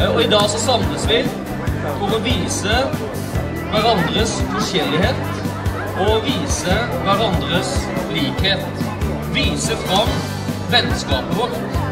Eh, og i dag så samles vi for å vise hverandres forskjellighet og vise hverandres likhet. Vise fram vennskapet vårt.